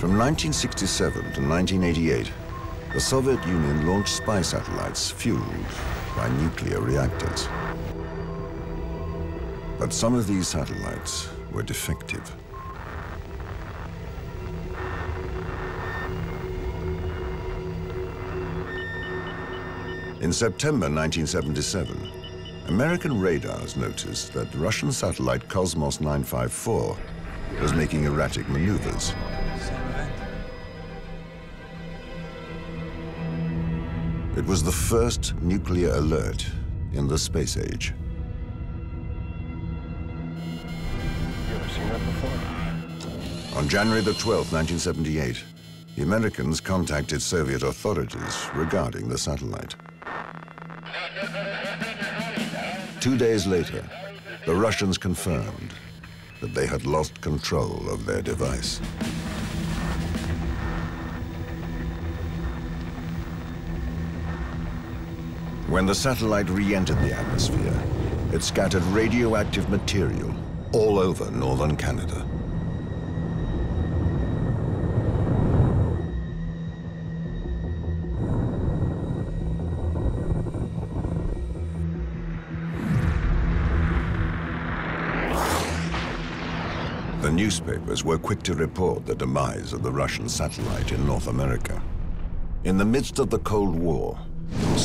From 1967 to 1988, the Soviet Union launched spy satellites fueled by nuclear reactors. But some of these satellites were defective. In September 1977, American radars noticed that Russian satellite Cosmos 954 was making erratic maneuvers. It was the first nuclear alert in the space age. On January the 12th, 1978, the Americans contacted Soviet authorities regarding the satellite. Two days later, the Russians confirmed that they had lost control of their device. When the satellite re-entered the atmosphere, it scattered radioactive material all over northern Canada. The newspapers were quick to report the demise of the Russian satellite in North America. In the midst of the Cold War,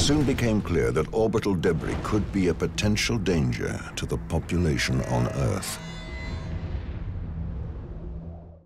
soon became clear that orbital debris could be a potential danger to the population on Earth.